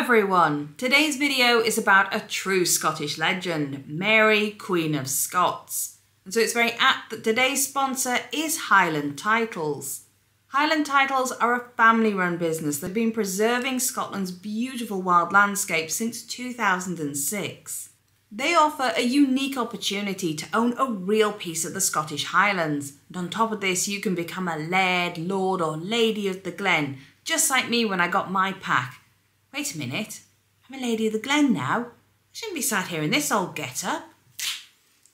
everyone! Today's video is about a true Scottish legend, Mary, Queen of Scots. And so it's very apt that today's sponsor is Highland Titles. Highland Titles are a family run business that have been preserving Scotland's beautiful wild landscape since 2006. They offer a unique opportunity to own a real piece of the Scottish Highlands, and on top of this, you can become a laird, lord, or lady of the glen, just like me when I got my pack Wait a minute. I'm a lady of the glen now. I shouldn't be sat here in this old get-up.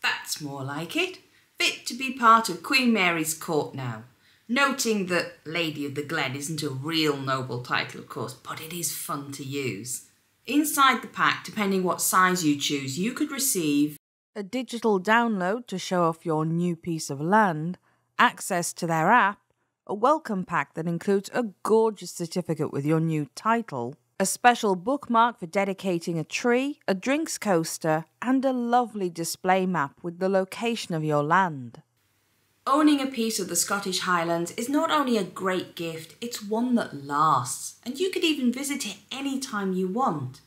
That's more like it. Fit to be part of Queen Mary's court now. Noting that Lady of the Glen isn't a real noble title, of course, but it is fun to use. Inside the pack, depending what size you choose, you could receive a digital download to show off your new piece of land, access to their app, a welcome pack that includes a gorgeous certificate with your new title, a special bookmark for dedicating a tree, a drinks coaster, and a lovely display map with the location of your land. Owning a piece of the Scottish Highlands is not only a great gift, it's one that lasts, and you could even visit it any time you want.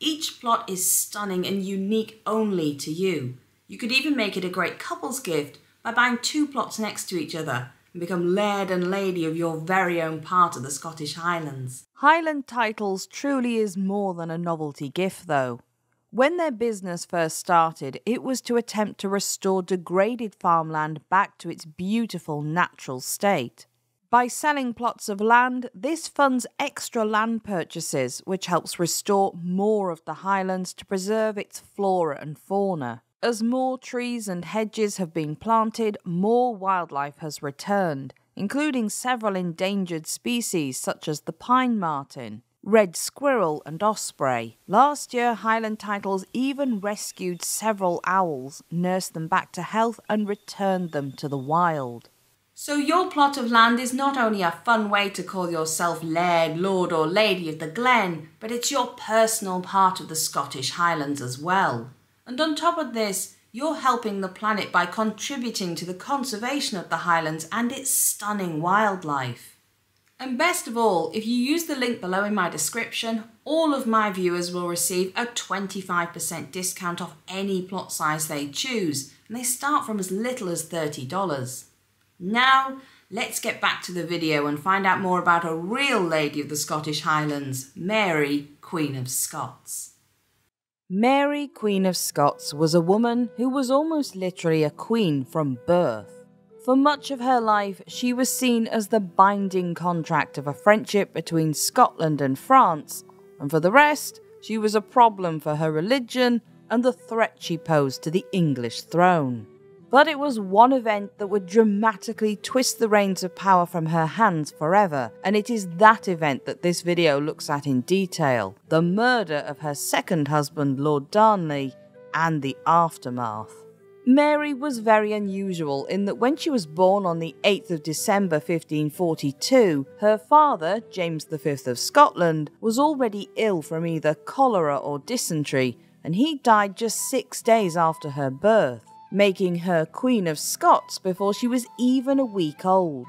Each plot is stunning and unique only to you. You could even make it a great couple's gift by buying two plots next to each other and become laird and lady of your very own part of the Scottish Highlands. Highland Titles truly is more than a novelty gift, though. When their business first started, it was to attempt to restore degraded farmland back to its beautiful natural state. By selling plots of land, this funds extra land purchases, which helps restore more of the highlands to preserve its flora and fauna. As more trees and hedges have been planted, more wildlife has returned, including several endangered species such as the pine marten, red squirrel, and osprey. Last year, Highland Titles even rescued several owls, nursed them back to health, and returned them to the wild. So, your plot of land is not only a fun way to call yourself Laird, Lord, or Lady of the Glen, but it's your personal part of the Scottish Highlands as well. And on top of this, you're helping the planet by contributing to the conservation of the Highlands and its stunning wildlife. And best of all, if you use the link below in my description, all of my viewers will receive a 25% discount off any plot size they choose, and they start from as little as $30. Now, let's get back to the video and find out more about a real lady of the Scottish Highlands, Mary, Queen of Scots. Mary, Queen of Scots, was a woman who was almost literally a queen from birth. For much of her life, she was seen as the binding contract of a friendship between Scotland and France, and for the rest, she was a problem for her religion and the threat she posed to the English throne. But it was one event that would dramatically twist the reins of power from her hands forever, and it is that event that this video looks at in detail. The murder of her second husband, Lord Darnley, and the aftermath. Mary was very unusual in that when she was born on the 8th of December 1542, her father, James V of Scotland, was already ill from either cholera or dysentery, and he died just six days after her birth making her Queen of Scots before she was even a week old.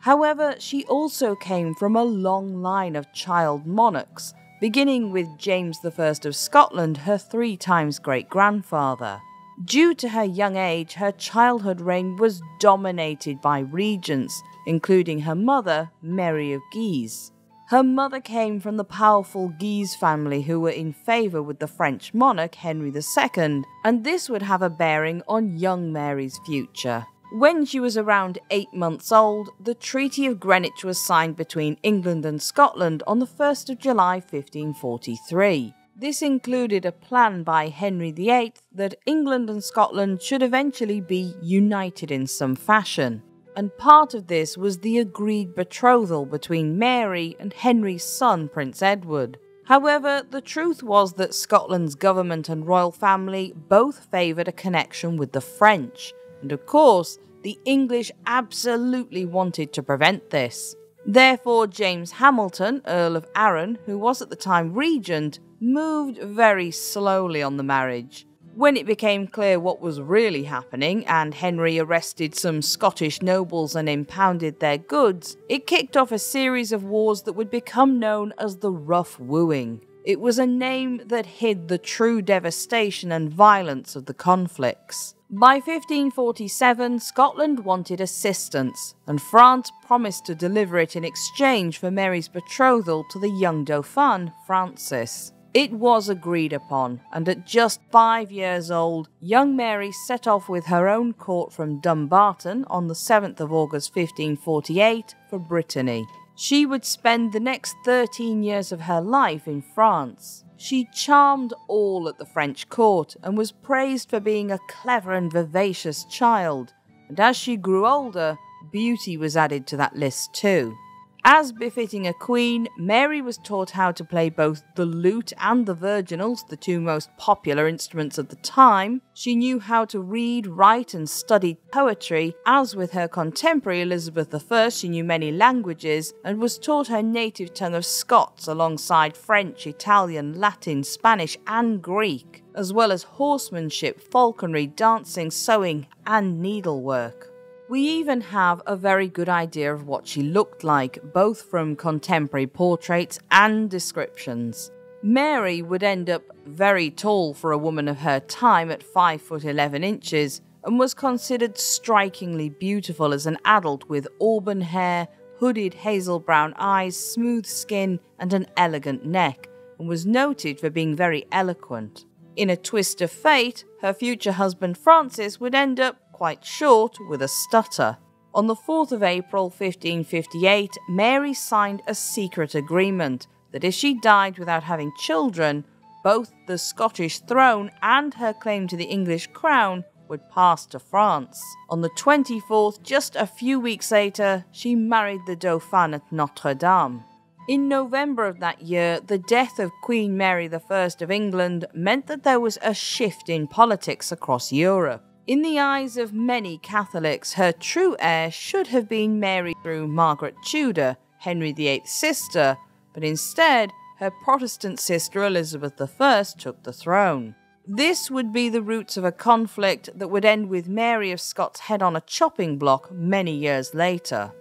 However, she also came from a long line of child monarchs, beginning with James I of Scotland, her three times great grandfather. Due to her young age, her childhood reign was dominated by regents, including her mother, Mary of Guise. Her mother came from the powerful Guise family who were in favour with the French monarch Henry II, and this would have a bearing on young Mary's future. When she was around eight months old, the Treaty of Greenwich was signed between England and Scotland on the 1st of July 1543. This included a plan by Henry VIII that England and Scotland should eventually be united in some fashion and part of this was the agreed betrothal between Mary and Henry's son, Prince Edward. However, the truth was that Scotland's government and royal family both favoured a connection with the French, and of course, the English absolutely wanted to prevent this. Therefore, James Hamilton, Earl of Arran, who was at the time regent, moved very slowly on the marriage. When it became clear what was really happening and Henry arrested some Scottish nobles and impounded their goods, it kicked off a series of wars that would become known as the Rough Wooing. It was a name that hid the true devastation and violence of the conflicts. By 1547, Scotland wanted assistance, and France promised to deliver it in exchange for Mary's betrothal to the young Dauphin, Francis. It was agreed upon, and at just five years old, young Mary set off with her own court from Dumbarton on the 7th of August 1548 for Brittany. She would spend the next 13 years of her life in France. She charmed all at the French court and was praised for being a clever and vivacious child. And as she grew older, beauty was added to that list too. As befitting a queen, Mary was taught how to play both the lute and the virginals, the two most popular instruments of the time. She knew how to read, write, and study poetry. As with her contemporary Elizabeth I, she knew many languages and was taught her native tongue of Scots alongside French, Italian, Latin, Spanish, and Greek, as well as horsemanship, falconry, dancing, sewing, and needlework. We even have a very good idea of what she looked like, both from contemporary portraits and descriptions. Mary would end up very tall for a woman of her time at 5 foot 11 inches and was considered strikingly beautiful as an adult with auburn hair, hooded hazel brown eyes, smooth skin, and an elegant neck, and was noted for being very eloquent. In a twist of fate, her future husband Francis would end up quite short with a stutter. On the 4th of April 1558, Mary signed a secret agreement that if she died without having children, both the Scottish throne and her claim to the English crown would pass to France. On the 24th, just a few weeks later, she married the Dauphin at Notre Dame. In November of that year, the death of Queen Mary I of England meant that there was a shift in politics across Europe. In the eyes of many Catholics, her true heir should have been Mary through Margaret Tudor, Henry VIII's sister, but instead, her Protestant sister Elizabeth I took the throne. This would be the roots of a conflict that would end with Mary of Scots' head on a chopping block many years later.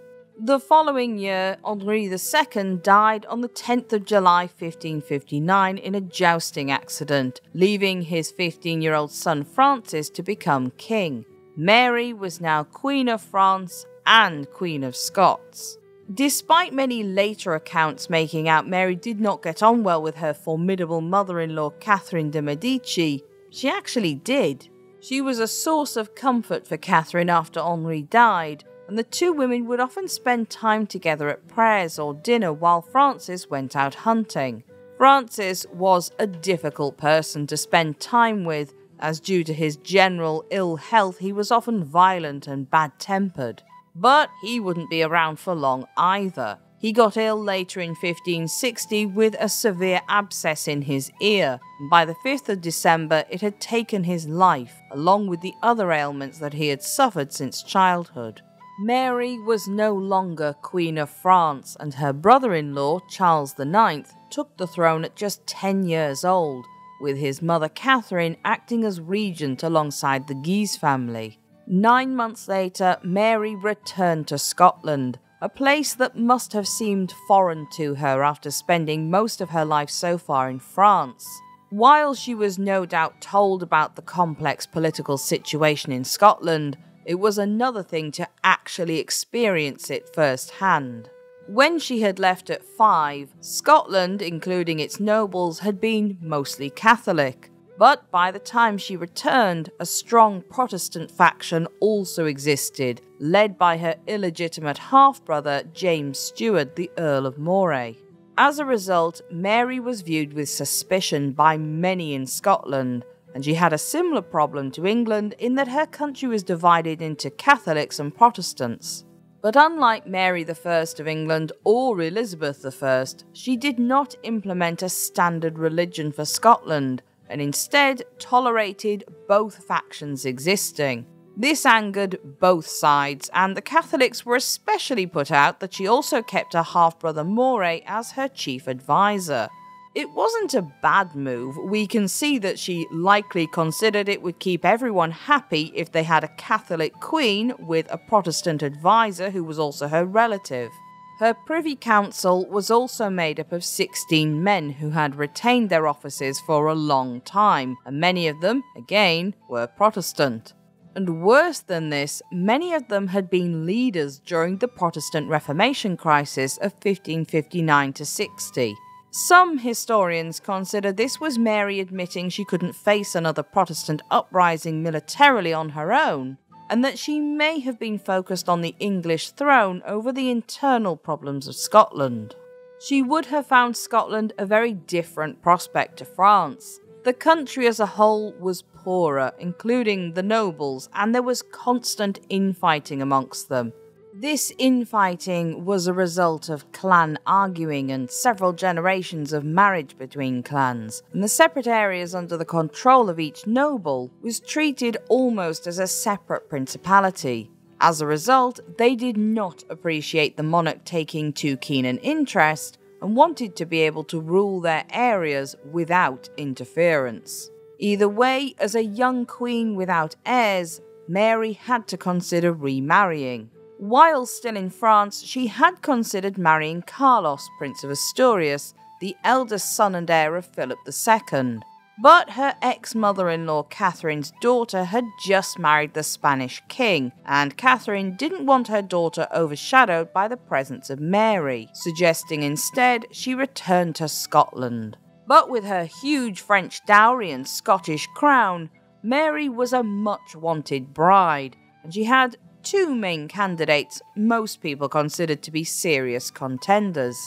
The following year, Henri II died on the 10th of July 1559 in a jousting accident, leaving his 15 year old son Francis to become king. Mary was now Queen of France and Queen of Scots. Despite many later accounts making out Mary did not get on well with her formidable mother in law Catherine de' Medici, she actually did. She was a source of comfort for Catherine after Henri died, and the two women would often spend time together at prayers or dinner while Francis went out hunting. Francis was a difficult person to spend time with, as due to his general ill health, he was often violent and bad tempered. But he wouldn't be around for long either. He got ill later in 1560 with a severe abscess in his ear. By the 5th of December, it had taken his life, along with the other ailments that he had suffered since childhood. Mary was no longer Queen of France, and her brother in law, Charles IX, took the throne at just 10 years old, with his mother Catherine acting as regent alongside the Guise family. Nine months later, Mary returned to Scotland, a place that must have seemed foreign to her after spending most of her life so far in France. While she was no doubt told about the complex political situation in Scotland, it was another thing to actually experience it firsthand. When she had left at five, Scotland, including its nobles, had been mostly Catholic. But by the time she returned, a strong Protestant faction also existed, led by her illegitimate half brother James Stuart, the Earl of Moray. As a result, Mary was viewed with suspicion by many in Scotland, and she had a similar problem to England in that her country was divided into Catholics and Protestants. But unlike Mary I of England or Elizabeth I, she did not implement a standard religion for Scotland and instead tolerated both factions existing. This angered both sides, and the Catholics were especially put out that she also kept her half brother Moray as her chief advisor. It wasn't a bad move. We can see that she likely considered it would keep everyone happy if they had a Catholic queen with a Protestant advisor who was also her relative. Her Privy Council was also made up of 16 men who had retained their offices for a long time, and many of them, again, were Protestant. And worse than this, many of them had been leaders during the Protestant Reformation crisis of 1559 to 60. Some historians consider this was Mary admitting she couldn't face another Protestant uprising militarily on her own, and that she may have been focused on the English throne over the internal problems of Scotland. She would have found Scotland a very different prospect to France. The country as a whole was poorer, including the nobles, and there was constant infighting amongst them. This infighting was a result of clan arguing and several generations of marriage between clans, and the separate areas under the control of each noble was treated almost as a separate principality. As a result, they did not appreciate the monarch taking too keen an interest and wanted to be able to rule their areas without interference. Either way, as a young queen without heirs, Mary had to consider remarrying. While still in France, she had considered marrying Carlos, Prince of Asturias, the eldest son and heir of Philip II. But her ex mother in law Catherine's daughter had just married the Spanish king, and Catherine didn't want her daughter overshadowed by the presence of Mary, suggesting instead she return to Scotland. But with her huge French dowry and Scottish crown, Mary was a much wanted bride, and she had two main candidates most people considered to be serious contenders.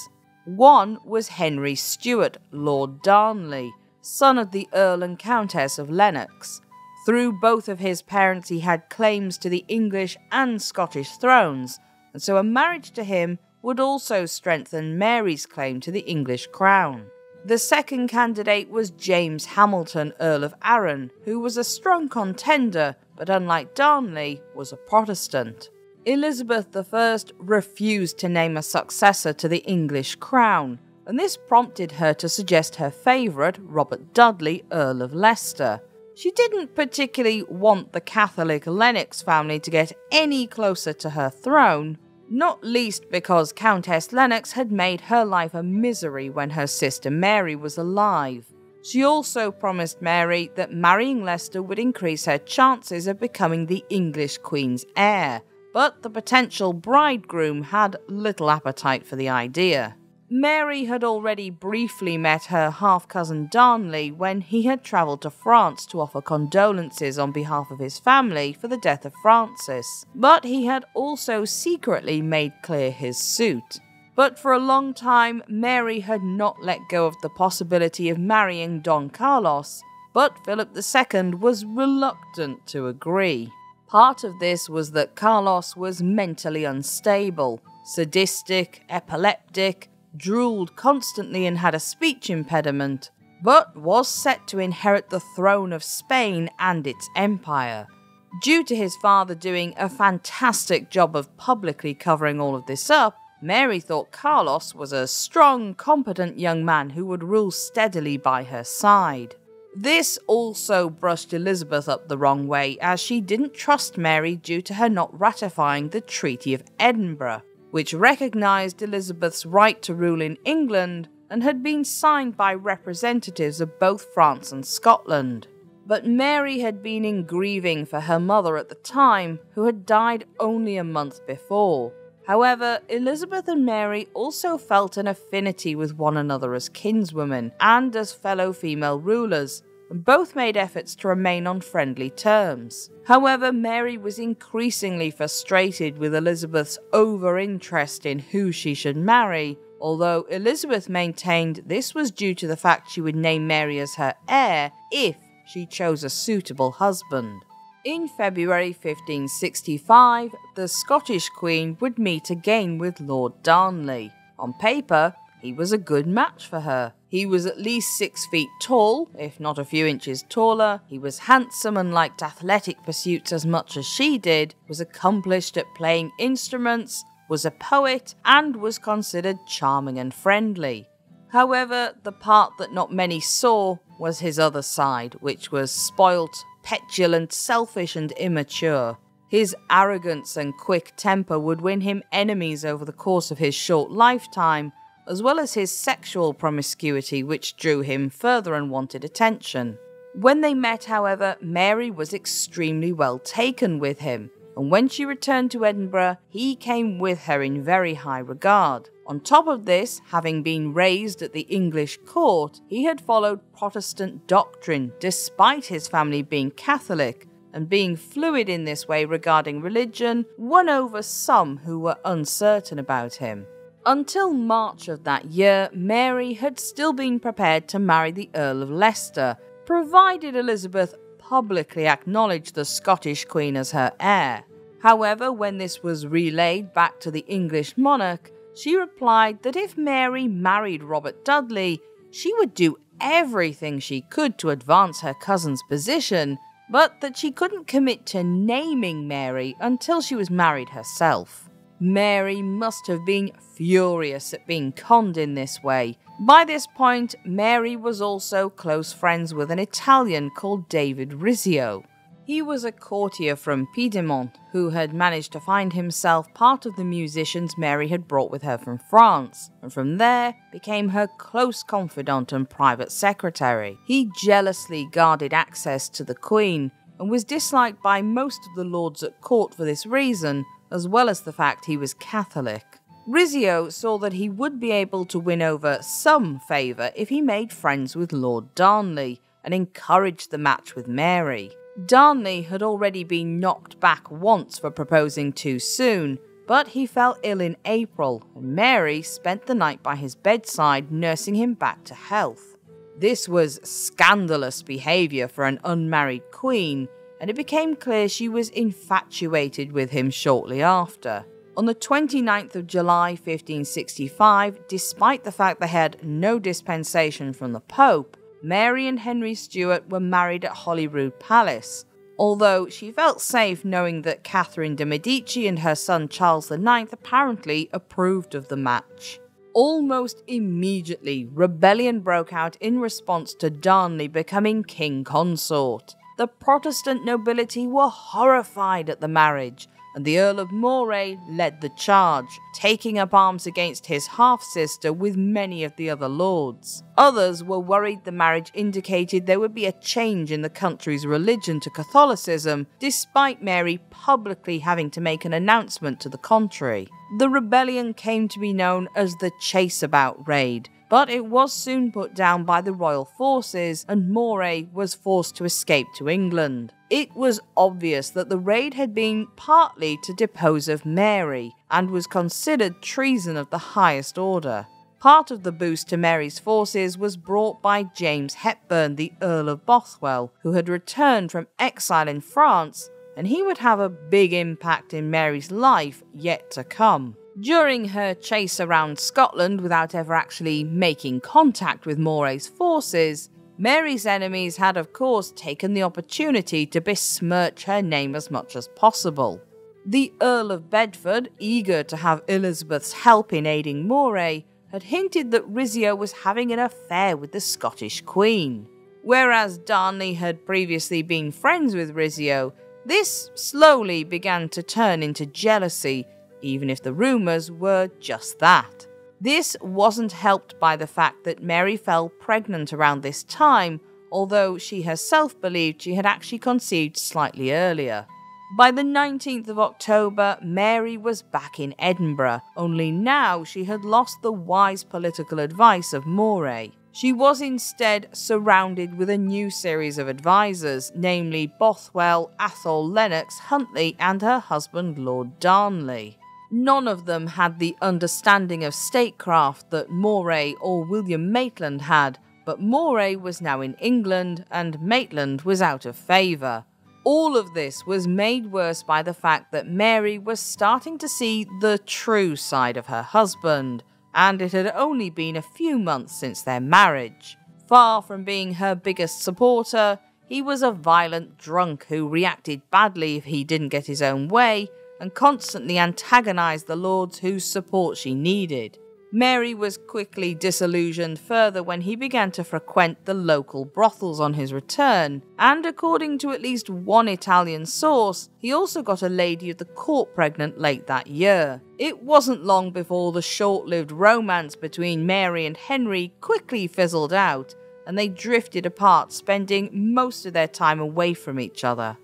One was Henry Stuart, Lord Darnley, son of the Earl and Countess of Lennox. Through both of his parents, he had claims to the English and Scottish thrones, and so a marriage to him would also strengthen Mary's claim to the English crown. The second candidate was James Hamilton, Earl of Arran, who was a strong contender but unlike Darnley, was a Protestant. Elizabeth I refused to name a successor to the English crown, and this prompted her to suggest her favourite, Robert Dudley, Earl of Leicester. She didn't particularly want the Catholic Lennox family to get any closer to her throne, not least because Countess Lennox had made her life a misery when her sister Mary was alive. She also promised Mary that marrying Leicester would increase her chances of becoming the English Queen's heir, but the potential bridegroom had little appetite for the idea. Mary had already briefly met her half cousin Darnley when he had travelled to France to offer condolences on behalf of his family for the death of Francis, but he had also secretly made clear his suit. But for a long time, Mary had not let go of the possibility of marrying Don Carlos, but Philip II was reluctant to agree. Part of this was that Carlos was mentally unstable, sadistic, epileptic, drooled constantly and had a speech impediment, but was set to inherit the throne of Spain and its empire. Due to his father doing a fantastic job of publicly covering all of this up, Mary thought Carlos was a strong, competent young man who would rule steadily by her side. This also brushed Elizabeth up the wrong way, as she didn't trust Mary due to her not ratifying the Treaty of Edinburgh, which recognised Elizabeth's right to rule in England and had been signed by representatives of both France and Scotland. But Mary had been in grieving for her mother at the time, who had died only a month before. However, Elizabeth and Mary also felt an affinity with one another as kinswomen and as fellow female rulers, and both made efforts to remain on friendly terms. However, Mary was increasingly frustrated with Elizabeth's over interest in who she should marry, although Elizabeth maintained this was due to the fact she would name Mary as her heir if she chose a suitable husband. In February 1565, the Scottish Queen would meet again with Lord Darnley. On paper, he was a good match for her. He was at least six feet tall, if not a few inches taller. He was handsome and liked athletic pursuits as much as she did, was accomplished at playing instruments, was a poet, and was considered charming and friendly. However, the part that not many saw was his other side, which was spoilt, petulant, selfish, and immature. His arrogance and quick temper would win him enemies over the course of his short lifetime, as well as his sexual promiscuity, which drew him further unwanted attention. When they met, however, Mary was extremely well taken with him, and when she returned to Edinburgh, he came with her in very high regard. On top of this, having been raised at the English court, he had followed Protestant doctrine despite his family being Catholic, and being fluid in this way regarding religion won over some who were uncertain about him. Until March of that year, Mary had still been prepared to marry the Earl of Leicester, provided Elizabeth publicly acknowledged the Scottish Queen as her heir. However, when this was relayed back to the English monarch, she replied that if Mary married Robert Dudley, she would do everything she could to advance her cousin's position, but that she couldn't commit to naming Mary until she was married herself. Mary must have been furious at being conned in this way. By this point, Mary was also close friends with an Italian called David Rizzio. He was a courtier from Piedmont who had managed to find himself part of the musicians Mary had brought with her from France, and from there became her close confidant and private secretary. He jealously guarded access to the Queen and was disliked by most of the lords at court for this reason, as well as the fact he was Catholic. Rizzio saw that he would be able to win over some favour if he made friends with Lord Darnley and encouraged the match with Mary. Darnley had already been knocked back once for proposing too soon, but he fell ill in April, and Mary spent the night by his bedside nursing him back to health. This was scandalous behaviour for an unmarried queen, and it became clear she was infatuated with him shortly after. On the 29th of July 1565, despite the fact they had no dispensation from the Pope, Mary and Henry Stuart were married at Holyrood Palace, although she felt safe knowing that Catherine de' Medici and her son Charles IX apparently approved of the match. Almost immediately, rebellion broke out in response to Darnley becoming king consort. The Protestant nobility were horrified at the marriage, and the Earl of Moray led the charge, taking up arms against his half sister with many of the other lords. Others were worried the marriage indicated there would be a change in the country's religion to Catholicism, despite Mary publicly having to make an announcement to the contrary. The rebellion came to be known as the Chaseabout Raid, but it was soon put down by the royal forces and Moray was forced to escape to England. It was obvious that the raid had been partly to depose of Mary and was considered treason of the highest order. Part of the boost to Mary's forces was brought by James Hepburn, the Earl of Bothwell, who had returned from exile in France, and he would have a big impact in Mary's life yet to come. During her chase around Scotland without ever actually making contact with Moray's forces, Mary's enemies had, of course, taken the opportunity to besmirch her name as much as possible. The Earl of Bedford, eager to have Elizabeth's help in aiding Moray, had hinted that Rizzio was having an affair with the Scottish Queen. Whereas Darnley had previously been friends with Rizzio, this slowly began to turn into jealousy even if the rumours were just that. This wasn't helped by the fact that Mary fell pregnant around this time, although she herself believed she had actually conceived slightly earlier. By the 19th of October, Mary was back in Edinburgh, only now she had lost the wise political advice of Moray. She was instead surrounded with a new series of advisers, namely Bothwell, Athol Lennox, Huntly, and her husband Lord Darnley. None of them had the understanding of statecraft that Moray or William Maitland had, but Moray was now in England and Maitland was out of favour. All of this was made worse by the fact that Mary was starting to see the true side of her husband, and it had only been a few months since their marriage. Far from being her biggest supporter, he was a violent drunk who reacted badly if he didn't get his own way and constantly antagonised the lords whose support she needed. Mary was quickly disillusioned further when he began to frequent the local brothels on his return, and according to at least one Italian source, he also got a lady of the court pregnant late that year. It wasn't long before the short lived romance between Mary and Henry quickly fizzled out, and they drifted apart, spending most of their time away from each other.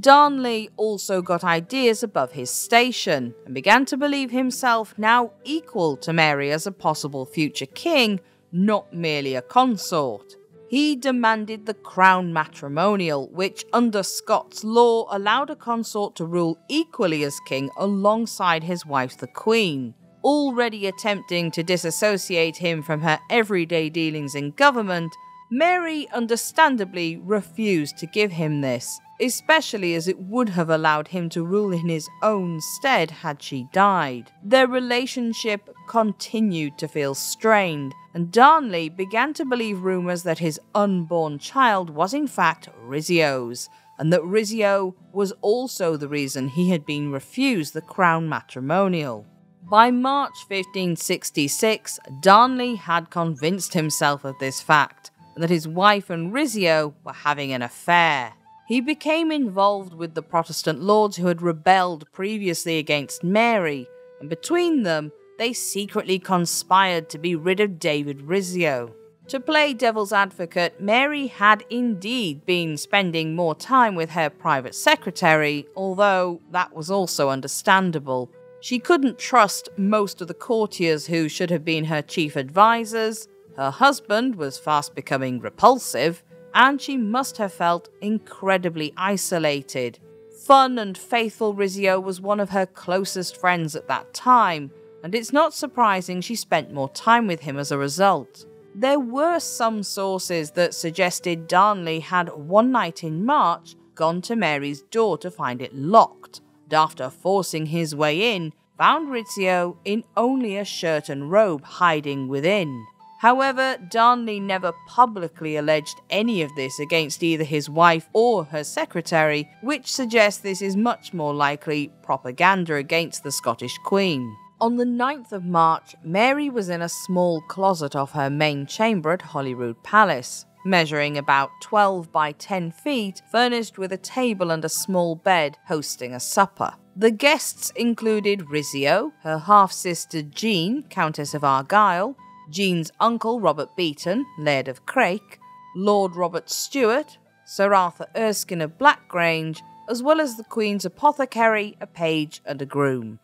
Darnley also got ideas above his station and began to believe himself now equal to Mary as a possible future king, not merely a consort. He demanded the crown matrimonial, which under Scots law allowed a consort to rule equally as king alongside his wife the queen. Already attempting to disassociate him from her everyday dealings in government, Mary understandably refused to give him this, especially as it would have allowed him to rule in his own stead had she died. Their relationship continued to feel strained, and Darnley began to believe rumours that his unborn child was in fact Rizzio's, and that Rizzio was also the reason he had been refused the crown matrimonial. By March 1566, Darnley had convinced himself of this fact, and that his wife and Rizzio were having an affair. He became involved with the Protestant lords who had rebelled previously against Mary, and between them, they secretly conspired to be rid of David Rizzio. To play devil's advocate, Mary had indeed been spending more time with her private secretary, although that was also understandable. She couldn't trust most of the courtiers who should have been her chief advisors, her husband was fast becoming repulsive, and she must have felt incredibly isolated. Fun and faithful Rizzio was one of her closest friends at that time, and it's not surprising she spent more time with him as a result. There were some sources that suggested Darnley had one night in March gone to Mary's door to find it locked, and after forcing his way in, found Rizzio in only a shirt and robe hiding within. However, Darnley never publicly alleged any of this against either his wife or her secretary, which suggests this is much more likely propaganda against the Scottish Queen. On the 9th of March, Mary was in a small closet off her main chamber at Holyrood Palace, measuring about 12 by 10 feet, furnished with a table and a small bed, hosting a supper. The guests included Rizzio, her half sister Jean, Countess of Argyll, Jean's uncle Robert Beaton, Laird of Craik, Lord Robert Stewart, Sir Arthur Erskine of Blackgrange, as well as the Queen's apothecary, a page, and a groom.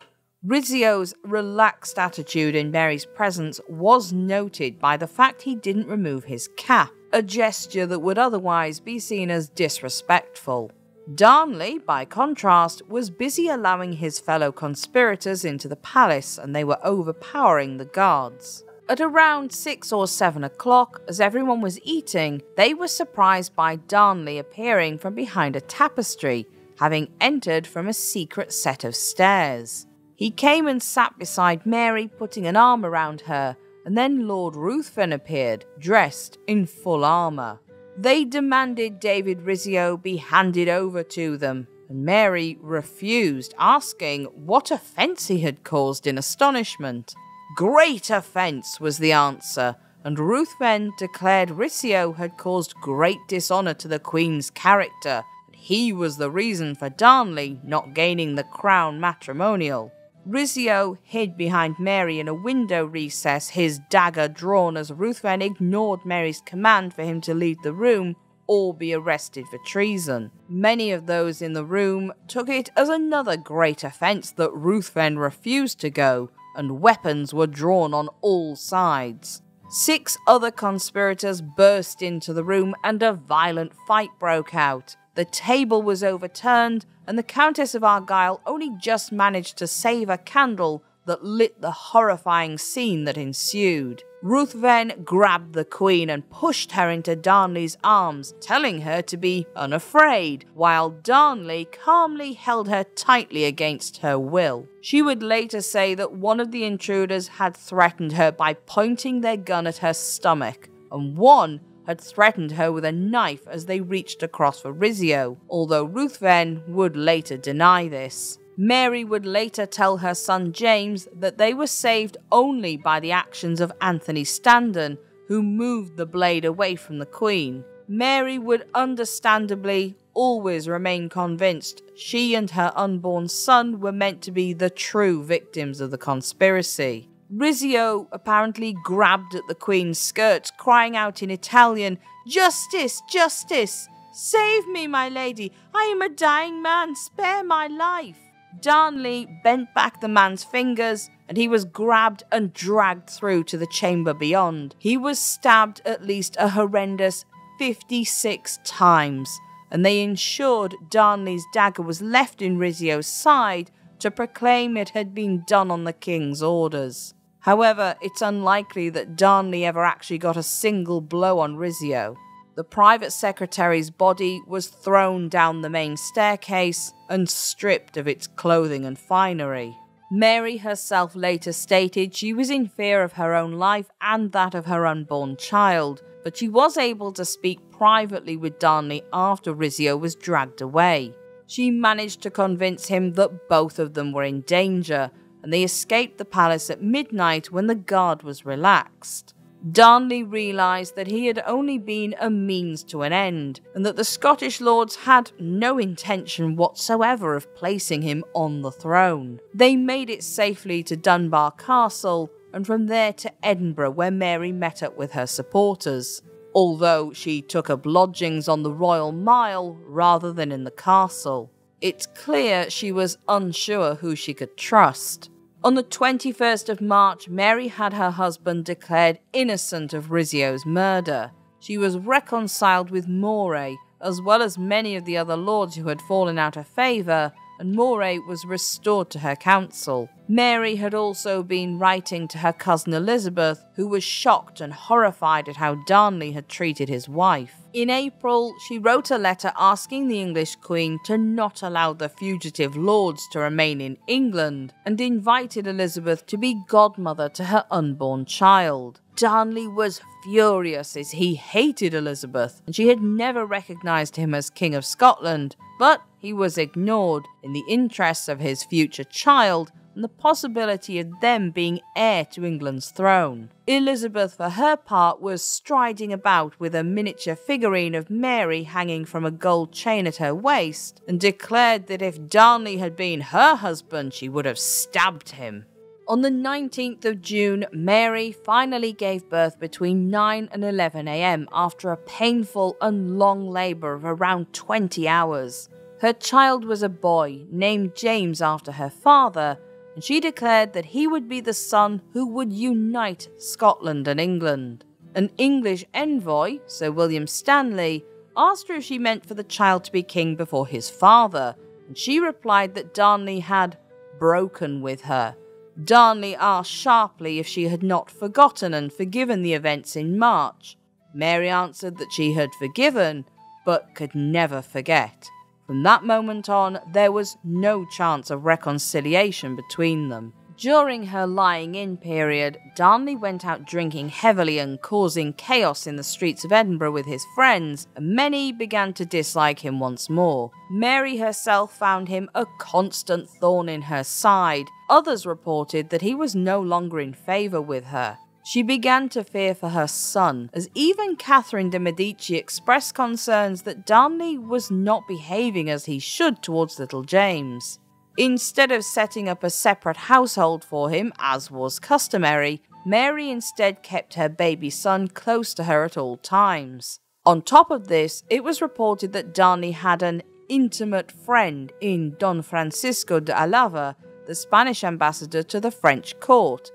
Rizzio's relaxed attitude in Mary's presence was noted by the fact he didn't remove his cap, a gesture that would otherwise be seen as disrespectful. Darnley, by contrast, was busy allowing his fellow conspirators into the palace and they were overpowering the guards. At around 6 or 7 o'clock, as everyone was eating, they were surprised by Darnley appearing from behind a tapestry, having entered from a secret set of stairs. He came and sat beside Mary, putting an arm around her, and then Lord Ruthven appeared, dressed in full armour. They demanded David Rizzio be handed over to them, and Mary refused, asking what offence he had caused in astonishment. Great offence was the answer, and Ruthven declared Rizzio had caused great dishonour to the Queen's character, and he was the reason for Darnley not gaining the crown matrimonial. Rizzio hid behind Mary in a window recess, his dagger drawn as Ruthven ignored Mary's command for him to leave the room or be arrested for treason. Many of those in the room took it as another great offence that Ruthven refused to go, and weapons were drawn on all sides. Six other conspirators burst into the room and a violent fight broke out. The table was overturned, and the Countess of Argyll only just managed to save a candle that lit the horrifying scene that ensued. Ruthven grabbed the queen and pushed her into Darnley's arms, telling her to be unafraid, while Darnley calmly held her tightly against her will. She would later say that one of the intruders had threatened her by pointing their gun at her stomach, and one had threatened her with a knife as they reached across for Rizzio, although Ruthven would later deny this. Mary would later tell her son James that they were saved only by the actions of Anthony Standen, who moved the blade away from the Queen. Mary would understandably always remain convinced she and her unborn son were meant to be the true victims of the conspiracy. Rizzio apparently grabbed at the Queen's skirts, crying out in Italian, Justice! Justice! Save me, my lady! I am a dying man! Spare my life! Darnley bent back the man's fingers and he was grabbed and dragged through to the chamber beyond. He was stabbed at least a horrendous 56 times, and they ensured Darnley's dagger was left in Rizzio's side to proclaim it had been done on the king's orders. However, it's unlikely that Darnley ever actually got a single blow on Rizzio. The private secretary's body was thrown down the main staircase and stripped of its clothing and finery. Mary herself later stated she was in fear of her own life and that of her unborn child, but she was able to speak privately with Darnley after Rizzio was dragged away. She managed to convince him that both of them were in danger and they escaped the palace at midnight when the guard was relaxed. Darnley realised that he had only been a means to an end, and that the Scottish lords had no intention whatsoever of placing him on the throne. They made it safely to Dunbar Castle, and from there to Edinburgh, where Mary met up with her supporters. Although she took up lodgings on the Royal Mile rather than in the castle. It's clear she was unsure who she could trust. On the 21st of March, Mary had her husband declared innocent of Rizzio's murder. She was reconciled with Moray, as well as many of the other lords who had fallen out of favour, and Moray was restored to her council. Mary had also been writing to her cousin Elizabeth, who was shocked and horrified at how Darnley had treated his wife. In April, she wrote a letter asking the English Queen to not allow the fugitive lords to remain in England and invited Elizabeth to be godmother to her unborn child. Darnley was furious as he hated Elizabeth and she had never recognised him as King of Scotland, but he was ignored in the interests of his future child and the possibility of them being heir to England's throne. Elizabeth, for her part, was striding about with a miniature figurine of Mary hanging from a gold chain at her waist, and declared that if Darnley had been her husband, she would have stabbed him. On the 19th of June, Mary finally gave birth between 9 and 11 am after a painful and long labour of around 20 hours. Her child was a boy named James after her father, and she declared that he would be the son who would unite Scotland and England. An English envoy, Sir William Stanley, asked her if she meant for the child to be king before his father, and she replied that Darnley had broken with her. Darnley asked sharply if she had not forgotten and forgiven the events in March. Mary answered that she had forgiven, but could never forget. From that moment on, there was no chance of reconciliation between them. During her lying in period, Darnley went out drinking heavily and causing chaos in the streets of Edinburgh with his friends, and many began to dislike him once more. Mary herself found him a constant thorn in her side. Others reported that he was no longer in favour with her. She began to fear for her son, as even Catherine de' Medici expressed concerns that Darnley was not behaving as he should towards little James. Instead of setting up a separate household for him, as was customary, Mary instead kept her baby son close to her at all times. On top of this, it was reported that Darnley had an intimate friend in Don Francisco de Alava, the Spanish ambassador to the French court,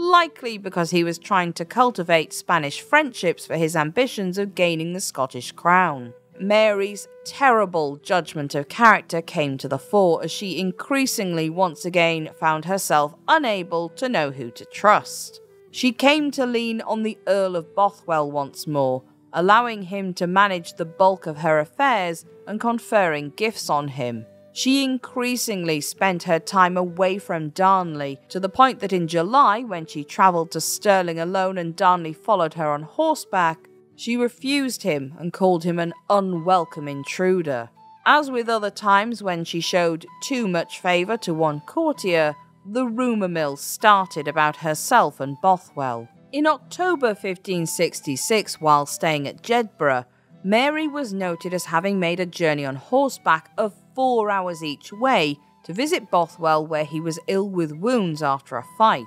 likely because he was trying to cultivate Spanish friendships for his ambitions of gaining the Scottish crown. Mary's terrible judgment of character came to the fore as she increasingly once again found herself unable to know who to trust. She came to lean on the Earl of Bothwell once more, allowing him to manage the bulk of her affairs and conferring gifts on him. She increasingly spent her time away from Darnley, to the point that in July, when she travelled to Stirling alone and Darnley followed her on horseback, she refused him and called him an unwelcome intruder. As with other times when she showed too much favour to one courtier, the rumour mill started about herself and Bothwell. In October 1566, while staying at Jedburgh, Mary was noted as having made a journey on horseback of four hours each way to visit Bothwell, where he was ill with wounds after a fight.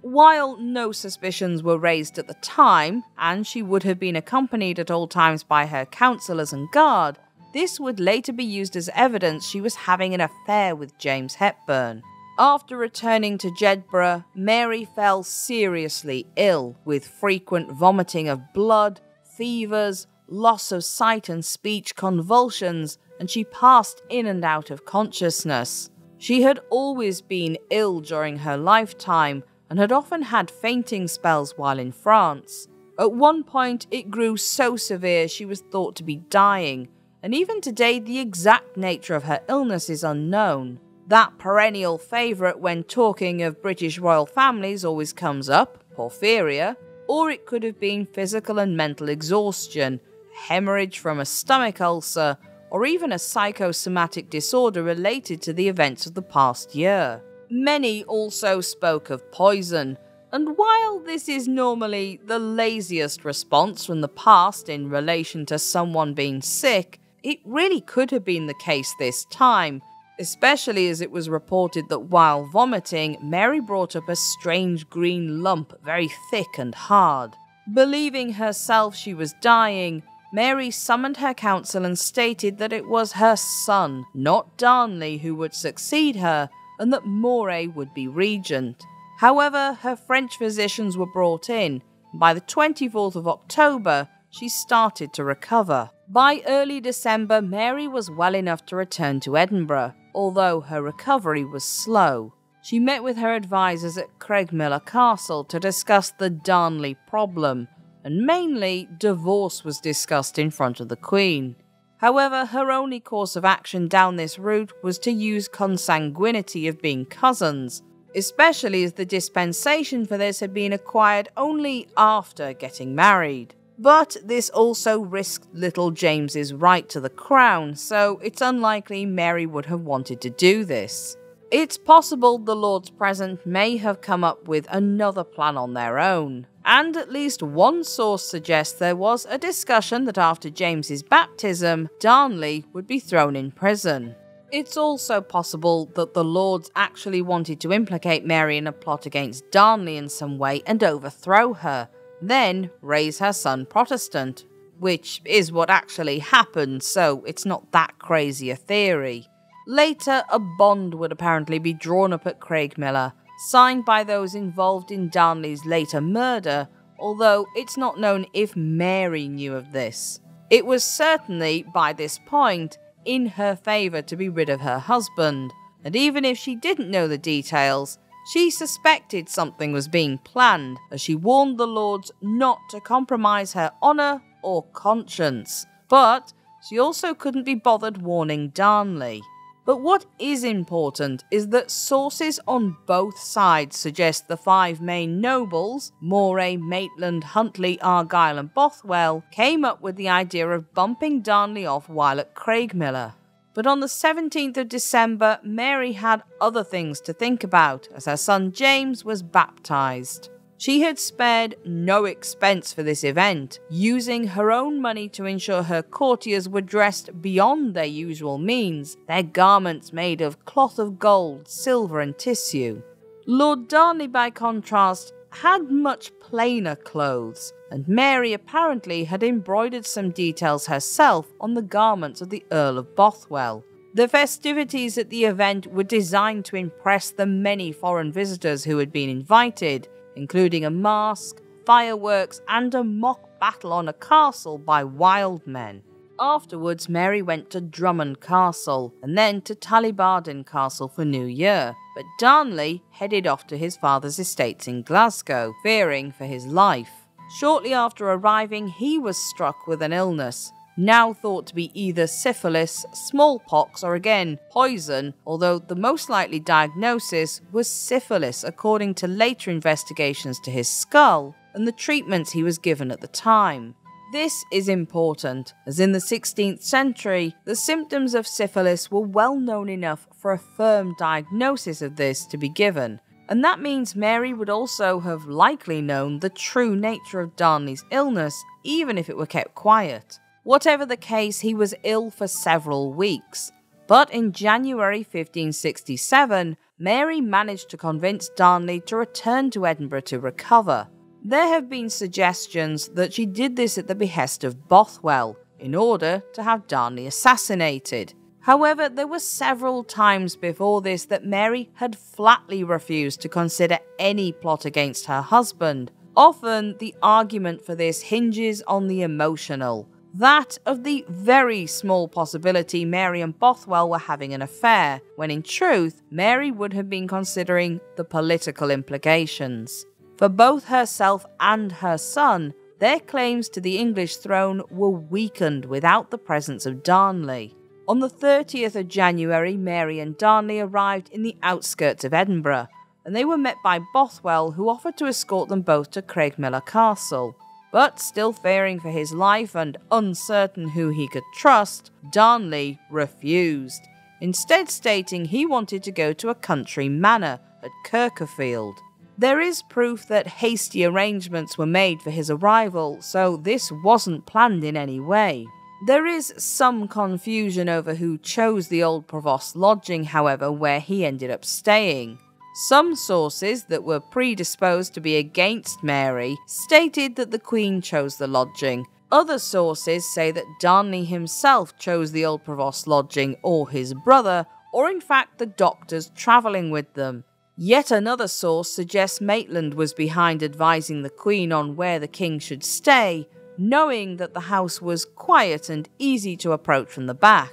While no suspicions were raised at the time, and she would have been accompanied at all times by her counsellors and guard, this would later be used as evidence she was having an affair with James Hepburn. After returning to Jedburgh, Mary fell seriously ill with frequent vomiting of blood, fevers, loss of sight and speech, convulsions, and she passed in and out of consciousness. She had always been ill during her lifetime and had often had fainting spells while in France. At one point, it grew so severe she was thought to be dying, and even today, the exact nature of her illness is unknown. That perennial favourite when talking of British royal families always comes up, porphyria, or it could have been physical and mental exhaustion, hemorrhage from a stomach ulcer, or even a psychosomatic disorder related to the events of the past year. Many also spoke of poison, and while this is normally the laziest response from the past in relation to someone being sick, it really could have been the case this time especially as it was reported that while vomiting, Mary brought up a strange green lump, very thick and hard. Believing herself she was dying, Mary summoned her council and stated that it was her son, not Darnley, who would succeed her, and that Moray would be regent. However, her French physicians were brought in. By the 24th of October, she started to recover. By early December, Mary was well enough to return to Edinburgh although her recovery was slow. She met with her advisers at Craigmillar Castle to discuss the Darnley problem, and mainly divorce was discussed in front of the Queen. However, her only course of action down this route was to use consanguinity of being cousins, especially as the dispensation for this had been acquired only after getting married. But this also risked little James's right to the crown, so it's unlikely Mary would have wanted to do this. It's possible the Lords present may have come up with another plan on their own, and at least one source suggests there was a discussion that after James's baptism, Darnley would be thrown in prison. It's also possible that the Lords actually wanted to implicate Mary in a plot against Darnley in some way and overthrow her, then raise her son Protestant, which is what actually happened, so it's not that crazy a theory. Later, a bond would apparently be drawn up at Craigmillar, signed by those involved in Darnley's later murder, although it's not known if Mary knew of this. It was certainly, by this point, in her favour to be rid of her husband, and even if she didn't know the details, she suspected something was being planned as she warned the lords not to compromise her honour or conscience. But she also couldn't be bothered warning Darnley. But what is important is that sources on both sides suggest the five main nobles, Moray, Maitland, Huntly, Argyll, and Bothwell, came up with the idea of bumping Darnley off while at Craigmillar. But on the 17th of December, Mary had other things to think about as her son James was baptized. She had spared no expense for this event, using her own money to ensure her courtiers were dressed beyond their usual means, their garments made of cloth of gold, silver, and tissue. Lord Darnley, by contrast, had much plainer clothes, and Mary apparently had embroidered some details herself on the garments of the Earl of Bothwell. The festivities at the event were designed to impress the many foreign visitors who had been invited, including a masque, fireworks, and a mock battle on a castle by wild men. Afterwards, Mary went to Drummond Castle and then to Tullibardine Castle for New Year, but Darnley headed off to his father's estates in Glasgow, fearing for his life. Shortly after arriving, he was struck with an illness, now thought to be either syphilis, smallpox, or again poison, although the most likely diagnosis was syphilis according to later investigations to his skull and the treatments he was given at the time. This is important, as in the 16th century, the symptoms of syphilis were well known enough for a firm diagnosis of this to be given, and that means Mary would also have likely known the true nature of Darnley's illness, even if it were kept quiet. Whatever the case, he was ill for several weeks. But in January 1567, Mary managed to convince Darnley to return to Edinburgh to recover. There have been suggestions that she did this at the behest of Bothwell in order to have Darnley assassinated. However, there were several times before this that Mary had flatly refused to consider any plot against her husband. Often, the argument for this hinges on the emotional. That of the very small possibility Mary and Bothwell were having an affair, when in truth, Mary would have been considering the political implications. For both herself and her son, their claims to the English throne were weakened without the presence of Darnley. On the 30th of January, Mary and Darnley arrived in the outskirts of Edinburgh, and they were met by Bothwell, who offered to escort them both to Craigmillar Castle. But still fearing for his life and uncertain who he could trust, Darnley refused, instead stating he wanted to go to a country manor at Kirk o' Field. There is proof that hasty arrangements were made for his arrival, so this wasn't planned in any way. There is some confusion over who chose the old Provost lodging, however, where he ended up staying. Some sources that were predisposed to be against Mary stated that the Queen chose the lodging. Other sources say that Darnley himself chose the old Provost lodging, or his brother, or in fact the doctors travelling with them. Yet another source suggests Maitland was behind advising the Queen on where the King should stay, knowing that the house was quiet and easy to approach from the back.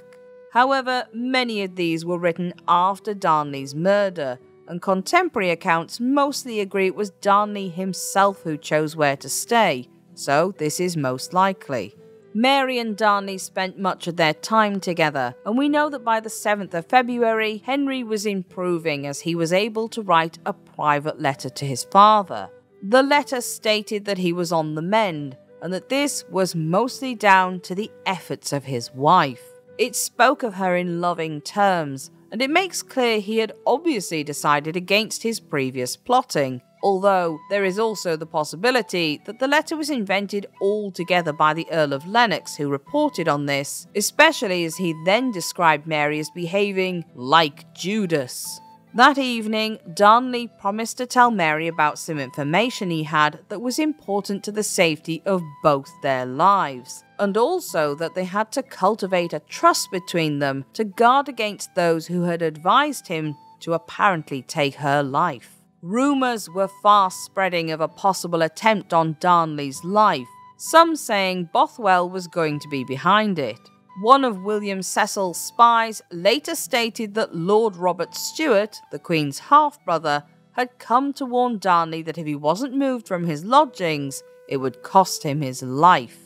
However, many of these were written after Darnley's murder, and contemporary accounts mostly agree it was Darnley himself who chose where to stay, so this is most likely. Mary and Darnley spent much of their time together, and we know that by the 7th of February, Henry was improving as he was able to write a private letter to his father. The letter stated that he was on the mend, and that this was mostly down to the efforts of his wife. It spoke of her in loving terms, and it makes clear he had obviously decided against his previous plotting although there is also the possibility that the letter was invented altogether by the Earl of Lennox, who reported on this, especially as he then described Mary as behaving like Judas. That evening, Darnley promised to tell Mary about some information he had that was important to the safety of both their lives, and also that they had to cultivate a trust between them to guard against those who had advised him to apparently take her life. Rumours were fast spreading of a possible attempt on Darnley's life, some saying Bothwell was going to be behind it. One of William Cecil's spies later stated that Lord Robert Stewart, the Queen's half brother, had come to warn Darnley that if he wasn't moved from his lodgings, it would cost him his life.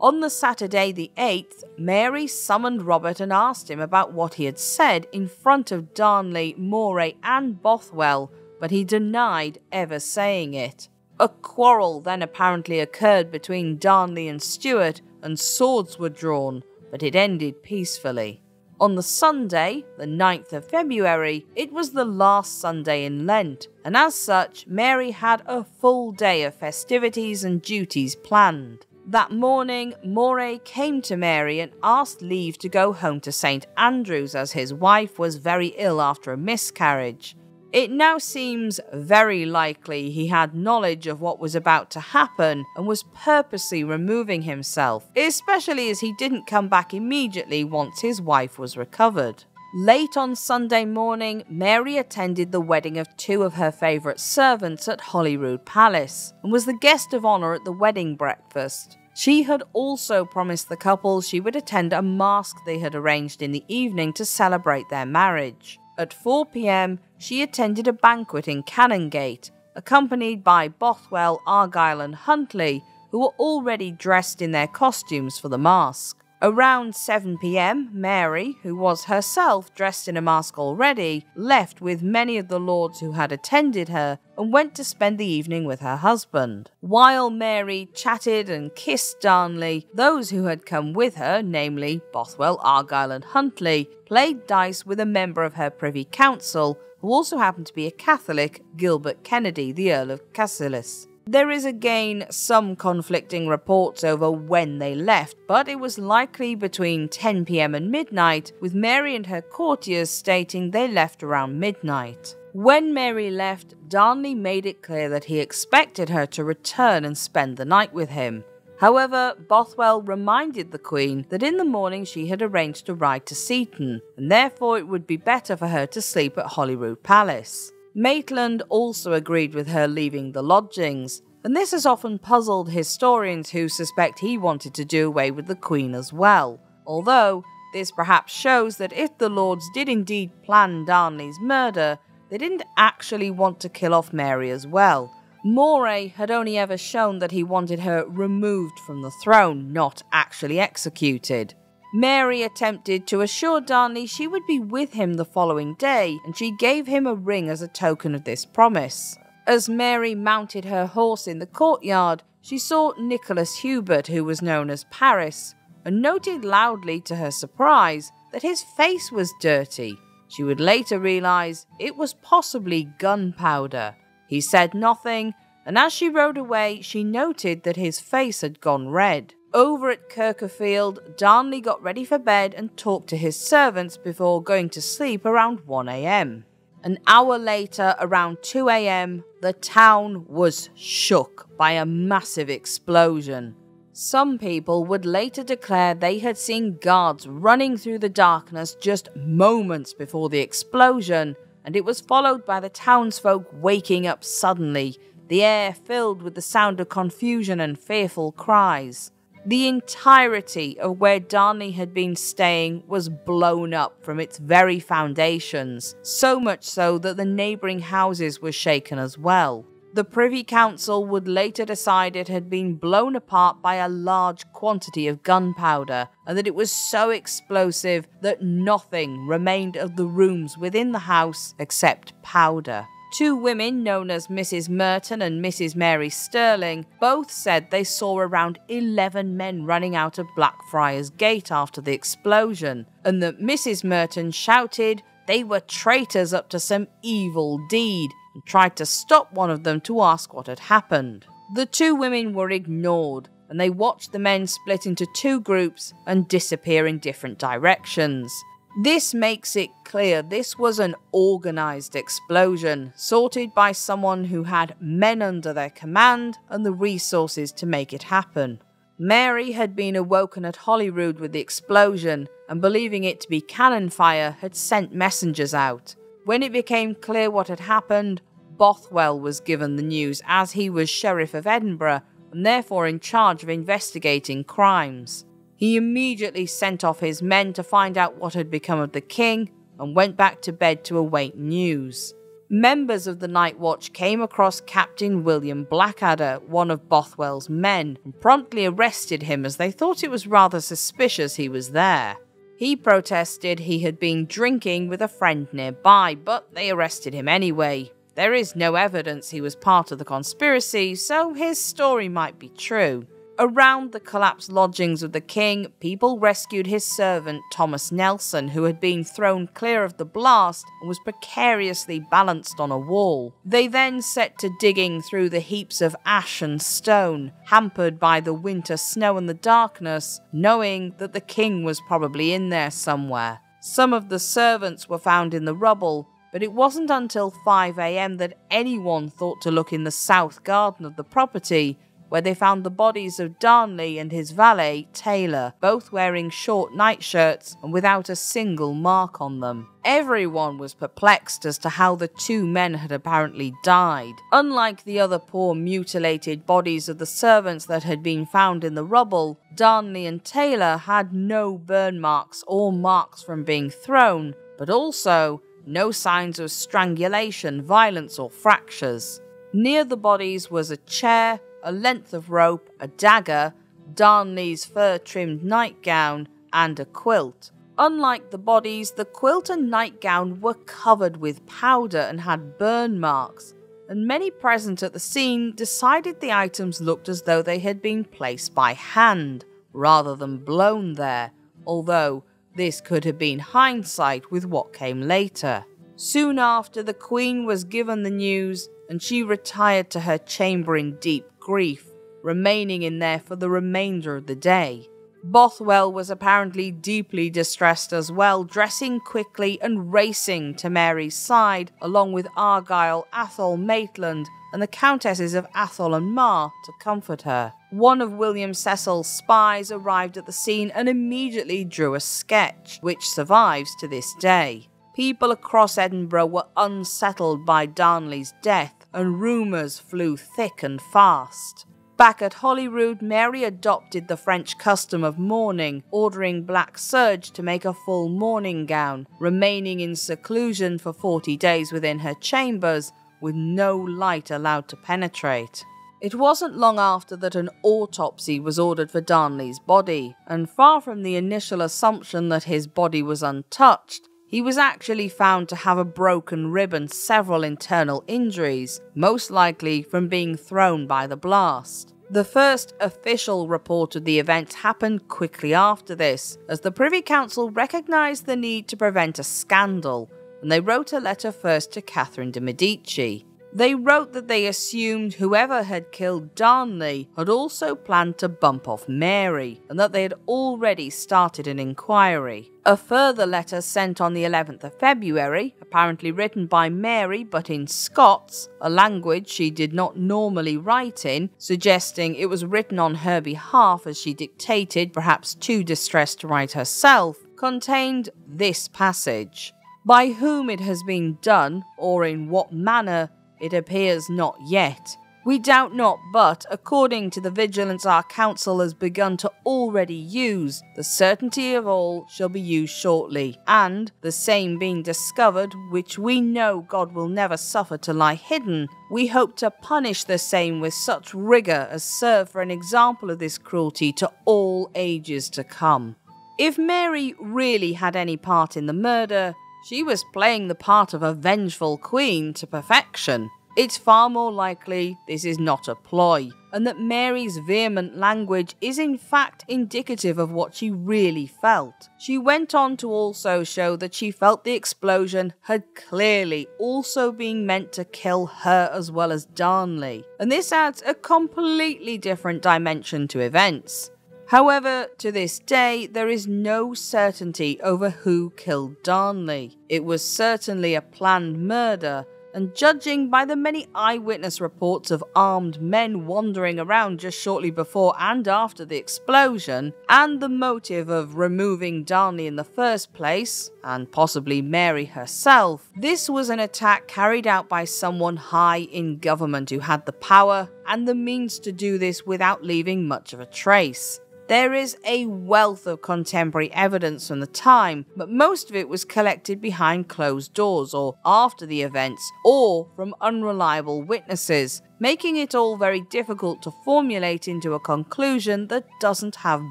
On the Saturday, the 8th, Mary summoned Robert and asked him about what he had said in front of Darnley, Moray, and Bothwell but he denied ever saying it. A quarrel then apparently occurred between Darnley and Stewart, and swords were drawn, but it ended peacefully. On the Sunday, the 9th of February, it was the last Sunday in Lent, and as such, Mary had a full day of festivities and duties planned. That morning, Moray came to Mary and asked leave to go home to St Andrews as his wife was very ill after a miscarriage. It now seems very likely he had knowledge of what was about to happen and was purposely removing himself, especially as he didn't come back immediately once his wife was recovered. Late on Sunday morning, Mary attended the wedding of two of her favourite servants at Holyrood Palace and was the guest of honour at the wedding breakfast. She had also promised the couple she would attend a masque they had arranged in the evening to celebrate their marriage. At 4 pm, she attended a banquet in Canongate, accompanied by Bothwell, Argyll, and Huntly, who were already dressed in their costumes for the masque. Around 7 pm, Mary, who was herself dressed in a mask already, left with many of the lords who had attended her and went to spend the evening with her husband. While Mary chatted and kissed Darnley, those who had come with her, namely Bothwell, Argyll, and Huntly, played dice with a member of her Privy Council who also happened to be a Catholic, Gilbert Kennedy, the Earl of Cassilis. There is again some conflicting reports over when they left, but it was likely between 10 pm and midnight, with Mary and her courtiers stating they left around midnight. When Mary left, Darnley made it clear that he expected her to return and spend the night with him. However, Bothwell reminded the Queen that in the morning she had arranged to ride to Seton, and therefore it would be better for her to sleep at Holyrood Palace. Maitland also agreed with her leaving the lodgings, and this has often puzzled historians who suspect he wanted to do away with the Queen as well. Although, this perhaps shows that if the Lords did indeed plan Darnley's murder, they didn't actually want to kill off Mary as well. Moray had only ever shown that he wanted her removed from the throne, not actually executed. Mary attempted to assure Darnley she would be with him the following day, and she gave him a ring as a token of this promise. As Mary mounted her horse in the courtyard, she saw Nicholas Hubert, who was known as Paris, and noted loudly to her surprise that his face was dirty. She would later realise it was possibly gunpowder. He said nothing, and as she rode away, she noted that his face had gone red. Over at Kirk o' Field, Darnley got ready for bed and talked to his servants before going to sleep around 1am. An hour later, around 2am, the town was shook by a massive explosion. Some people would later declare they had seen guards running through the darkness just moments before the explosion, and it was followed by the townsfolk waking up suddenly, the air filled with the sound of confusion and fearful cries. The entirety of where Darnley had been staying was blown up from its very foundations, so much so that the neighbouring houses were shaken as well. The Privy Council would later decide it had been blown apart by a large quantity of gunpowder, and that it was so explosive that nothing remained of the rooms within the house except powder. Two women known as Mrs. Merton and Mrs. Mary Sterling both said they saw around 11 men running out of Blackfriars Gate after the explosion, and that Mrs. Merton shouted they were traitors up to some evil deed and tried to stop one of them to ask what had happened. The two women were ignored and they watched the men split into two groups and disappear in different directions. This makes it clear this was an organised explosion, sorted by someone who had men under their command and the resources to make it happen. Mary had been awoken at Holyrood with the explosion and, believing it to be cannon fire, had sent messengers out. When it became clear what had happened, Bothwell was given the news as he was Sheriff of Edinburgh and therefore in charge of investigating crimes. He immediately sent off his men to find out what had become of the king and went back to bed to await news. Members of the Night Watch came across Captain William Blackadder, one of Bothwell's men, and promptly arrested him as they thought it was rather suspicious he was there. He protested he had been drinking with a friend nearby, but they arrested him anyway. There is no evidence he was part of the conspiracy, so his story might be true. Around the collapsed lodgings of the king, people rescued his servant Thomas Nelson, who had been thrown clear of the blast and was precariously balanced on a wall. They then set to digging through the heaps of ash and stone, hampered by the winter snow and the darkness, knowing that the king was probably in there somewhere. Some of the servants were found in the rubble, but it wasn't until 5am that anyone thought to look in the south garden of the property where they found the bodies of Darnley and his valet, Taylor, both wearing short nightshirts and without a single mark on them. Everyone was perplexed as to how the two men had apparently died. Unlike the other poor mutilated bodies of the servants that had been found in the rubble, Darnley and Taylor had no burn marks or marks from being thrown, but also no signs of strangulation, violence, or fractures. Near the bodies was a chair, a length of rope, a dagger, Darnley's fur trimmed nightgown, and a quilt. Unlike the bodies, the quilt and nightgown were covered with powder and had burn marks, and many present at the scene decided the items looked as though they had been placed by hand rather than blown there, although this could have been hindsight with what came later. Soon after, the Queen was given the news and she retired to her chamber in deep grief, remaining in there for the remainder of the day. Bothwell was apparently deeply distressed as well, dressing quickly and racing to Mary's side, along with Argyll, Atholl, Maitland, and the Countesses of Atholl and Mar to comfort her. One of William Cecil's spies arrived at the scene and immediately drew a sketch, which survives to this day. People across Edinburgh were unsettled by Darnley's death, and rumours flew thick and fast. Back at Holyrood, Mary adopted the French custom of mourning, ordering black serge to make a full mourning gown, remaining in seclusion for 40 days within her chambers, with no light allowed to penetrate. It wasn't long after that an autopsy was ordered for Darnley's body, and far from the initial assumption that his body was untouched, he was actually found to have a broken rib and several internal injuries, most likely from being thrown by the blast. The first official report of the event happened quickly after this, as the Privy Council recognised the need to prevent a scandal, and they wrote a letter first to Catherine de' Medici. They wrote that they assumed whoever had killed Darnley had also planned to bump off Mary, and that they had already started an inquiry. A further letter sent on the 11th of February, apparently written by Mary but in Scots, a language she did not normally write in, suggesting it was written on her behalf as she dictated, perhaps too distressed to write herself, contained this passage. By whom it has been done, or in what manner, it appears not yet. We doubt not, but, according to the vigilance our council has begun to already use, the certainty of all shall be used shortly, and, the same being discovered, which we know God will never suffer to lie hidden, we hope to punish the same with such rigour as serve for an example of this cruelty to all ages to come. If Mary really had any part in the murder, she was playing the part of a vengeful queen to perfection. It's far more likely this is not a ploy, and that Mary's vehement language is in fact indicative of what she really felt. She went on to also show that she felt the explosion had clearly also been meant to kill her as well as Darnley, and this adds a completely different dimension to events. However, to this day, there is no certainty over who killed Darnley. It was certainly a planned murder, and judging by the many eyewitness reports of armed men wandering around just shortly before and after the explosion, and the motive of removing Darnley in the first place, and possibly Mary herself, this was an attack carried out by someone high in government who had the power and the means to do this without leaving much of a trace. There is a wealth of contemporary evidence from the time, but most of it was collected behind closed doors or after the events, or from unreliable witnesses, making it all very difficult to formulate into a conclusion that doesn't have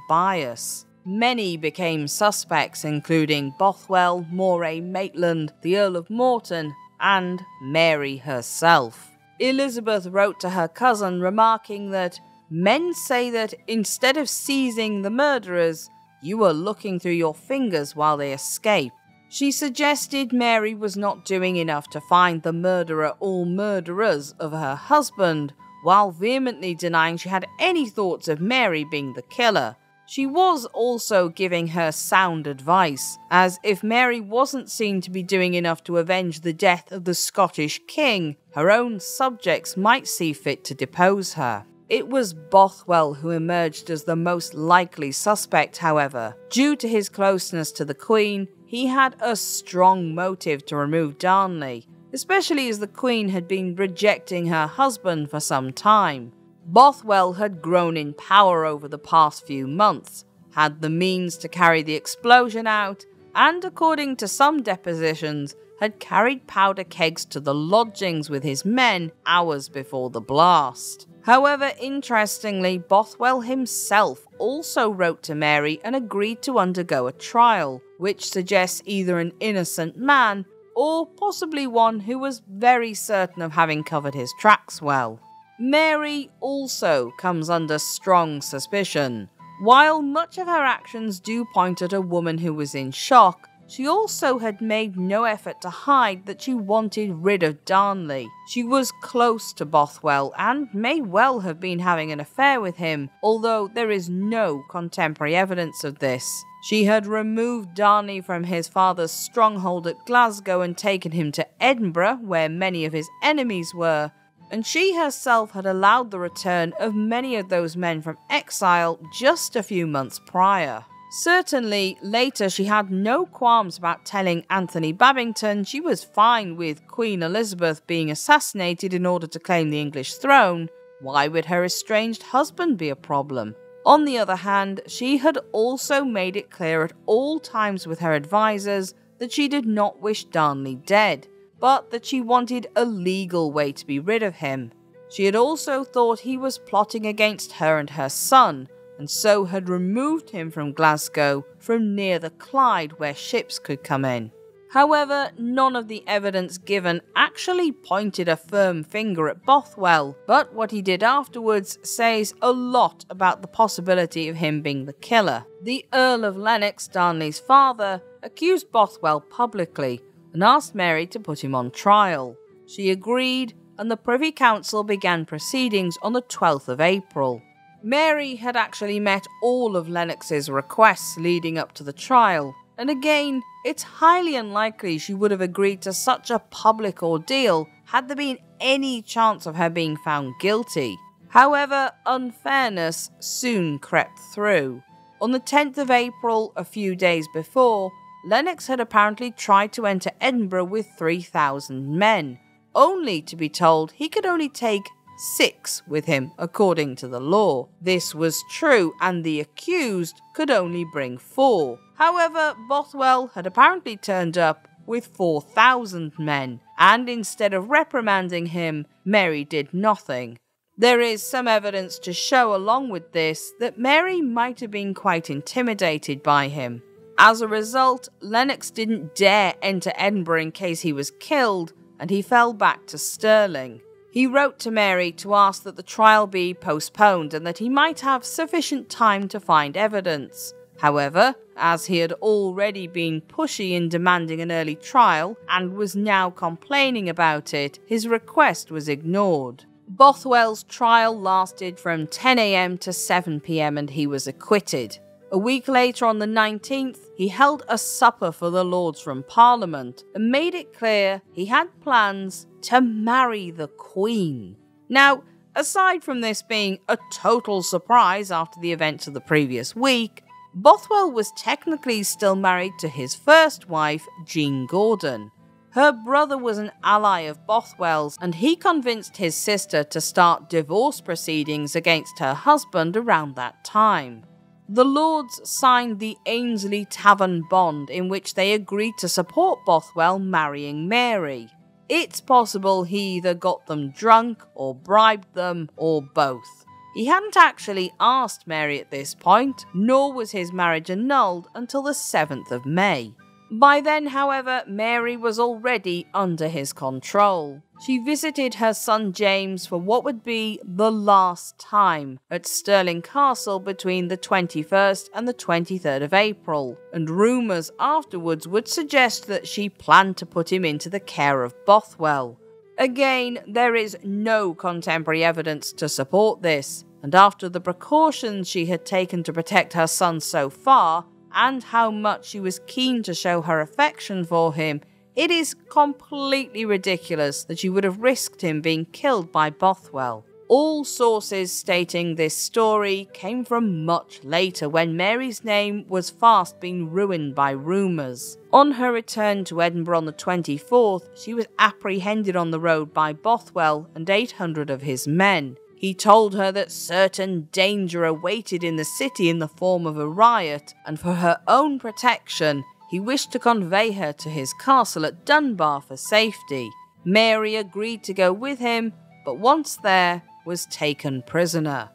bias. Many became suspects, including Bothwell, Moray, Maitland, the Earl of Morton, and Mary herself. Elizabeth wrote to her cousin remarking that Men say that instead of seizing the murderers, you were looking through your fingers while they escape. She suggested Mary was not doing enough to find the murderer or murderers of her husband, while vehemently denying she had any thoughts of Mary being the killer. She was also giving her sound advice, as if Mary wasn't seen to be doing enough to avenge the death of the Scottish king, her own subjects might see fit to depose her. It was Bothwell who emerged as the most likely suspect, however. Due to his closeness to the Queen, he had a strong motive to remove Darnley, especially as the Queen had been rejecting her husband for some time. Bothwell had grown in power over the past few months, had the means to carry the explosion out, and according to some depositions, had carried powder kegs to the lodgings with his men hours before the blast. However, interestingly, Bothwell himself also wrote to Mary and agreed to undergo a trial, which suggests either an innocent man or possibly one who was very certain of having covered his tracks well. Mary also comes under strong suspicion. While much of her actions do point at a woman who was in shock, she also had made no effort to hide that she wanted rid of Darnley. She was close to Bothwell and may well have been having an affair with him, although there is no contemporary evidence of this. She had removed Darnley from his father's stronghold at Glasgow and taken him to Edinburgh, where many of his enemies were, and she herself had allowed the return of many of those men from exile just a few months prior. Certainly, later she had no qualms about telling Anthony Babington she was fine with Queen Elizabeth being assassinated in order to claim the English throne. Why would her estranged husband be a problem? On the other hand, she had also made it clear at all times with her advisers that she did not wish Darnley dead, but that she wanted a legal way to be rid of him. She had also thought he was plotting against her and her son, and so had removed him from Glasgow from near the Clyde where ships could come in. However, none of the evidence given actually pointed a firm finger at Bothwell, but what he did afterwards says a lot about the possibility of him being the killer. The Earl of Lennox, Darnley's father, accused Bothwell publicly and asked Mary to put him on trial. She agreed, and the Privy Council began proceedings on the 12th of April. Mary had actually met all of Lennox's requests leading up to the trial, and again, it's highly unlikely she would have agreed to such a public ordeal had there been any chance of her being found guilty. However, unfairness soon crept through. On the 10th of April, a few days before, Lennox had apparently tried to enter Edinburgh with 3,000 men, only to be told he could only take six with him according to the law. This was true, and the accused could only bring four. However, Bothwell had apparently turned up with 4,000 men, and instead of reprimanding him, Mary did nothing. There is some evidence to show, along with this, that Mary might have been quite intimidated by him. As a result, Lennox didn't dare enter Edinburgh in case he was killed, and he fell back to Stirling. He wrote to Mary to ask that the trial be postponed and that he might have sufficient time to find evidence. However, as he had already been pushy in demanding an early trial and was now complaining about it, his request was ignored. Bothwell's trial lasted from 10am to 7pm and he was acquitted. A week later, on the 19th, he held a supper for the Lords from Parliament and made it clear he had plans to marry the Queen. Now, aside from this being a total surprise after the events of the previous week, Bothwell was technically still married to his first wife, Jean Gordon. Her brother was an ally of Bothwell's, and he convinced his sister to start divorce proceedings against her husband around that time. The Lords signed the Ainslie Tavern Bond, in which they agreed to support Bothwell marrying Mary. It's possible he either got them drunk or bribed them or both. He hadn't actually asked Mary at this point, nor was his marriage annulled until the 7th of May. By then, however, Mary was already under his control. She visited her son James for what would be the last time at Stirling Castle between the 21st and the 23rd of April, and rumours afterwards would suggest that she planned to put him into the care of Bothwell. Again, there is no contemporary evidence to support this, and after the precautions she had taken to protect her son so far, and how much she was keen to show her affection for him, it is completely ridiculous that she would have risked him being killed by Bothwell. All sources stating this story came from much later when Mary's name was fast being ruined by rumours. On her return to Edinburgh on the 24th, she was apprehended on the road by Bothwell and 800 of his men. He told her that certain danger awaited in the city in the form of a riot, and for her own protection, he he wished to convey her to his castle at Dunbar for safety. Mary agreed to go with him, but once there, was taken prisoner.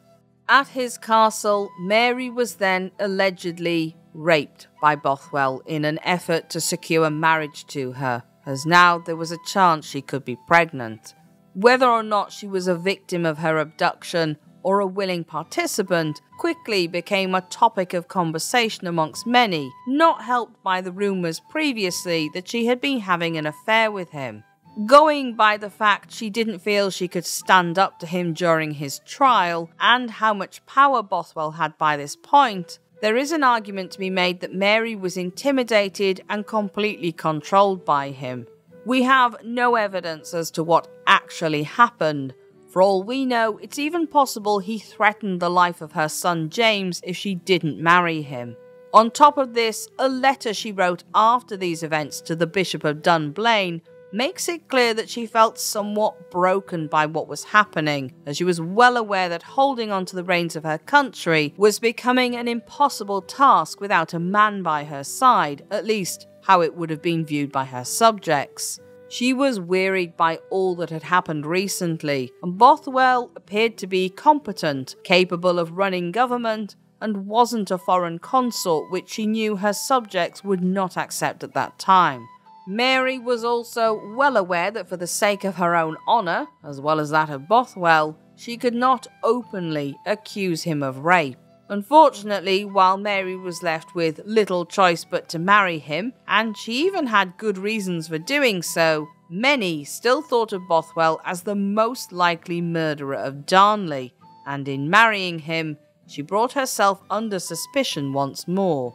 At his castle, Mary was then allegedly raped by Bothwell in an effort to secure a marriage to her, as now there was a chance she could be pregnant. Whether or not she was a victim of her abduction or a willing participant quickly became a topic of conversation amongst many, not helped by the rumours previously that she had been having an affair with him. Going by the fact she didn't feel she could stand up to him during his trial and how much power Bothwell had by this point, there is an argument to be made that Mary was intimidated and completely controlled by him. We have no evidence as to what actually happened. For all we know, it's even possible he threatened the life of her son James if she didn't marry him. On top of this, a letter she wrote after these events to the Bishop of Dunblane makes it clear that she felt somewhat broken by what was happening, as she was well aware that holding on to the reins of her country was becoming an impossible task without a man by her side, at least how it would have been viewed by her subjects. She was wearied by all that had happened recently, and Bothwell appeared to be competent, capable of running government, and wasn't a foreign consort which she knew her subjects would not accept at that time. Mary was also well aware that for the sake of her own honour, as well as that of Bothwell, she could not openly accuse him of rape. Unfortunately, while Mary was left with little choice but to marry him, and she even had good reasons for doing so, many still thought of Bothwell as the most likely murderer of Darnley, and in marrying him, she brought herself under suspicion once more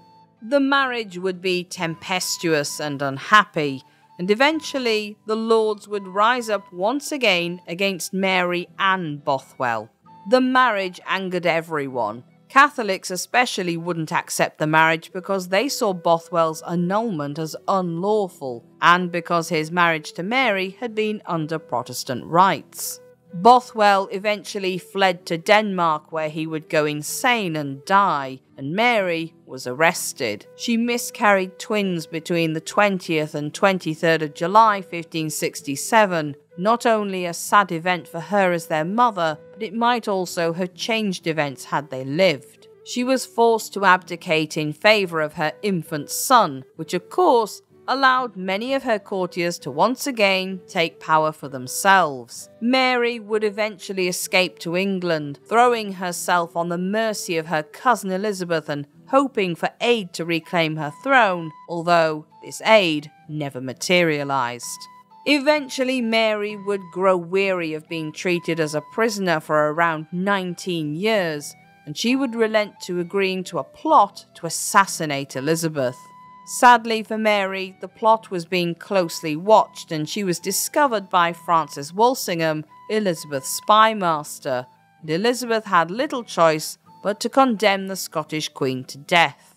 the marriage would be tempestuous and unhappy, and eventually the Lords would rise up once again against Mary and Bothwell. The marriage angered everyone. Catholics especially wouldn't accept the marriage because they saw Bothwell's annulment as unlawful, and because his marriage to Mary had been under Protestant rites. Bothwell eventually fled to Denmark where he would go insane and die, and Mary was arrested. She miscarried twins between the 20th and 23rd of July 1567, not only a sad event for her as their mother, but it might also have changed events had they lived. She was forced to abdicate in favour of her infant son, which of course allowed many of her courtiers to once again take power for themselves. Mary would eventually escape to England, throwing herself on the mercy of her cousin Elizabeth and hoping for aid to reclaim her throne, although this aid never materialized. Eventually, Mary would grow weary of being treated as a prisoner for around 19 years, and she would relent to agreeing to a plot to assassinate Elizabeth. Sadly for Mary, the plot was being closely watched and she was discovered by Francis Walsingham, Elizabeth's spymaster, and Elizabeth had little choice but to condemn the Scottish Queen to death.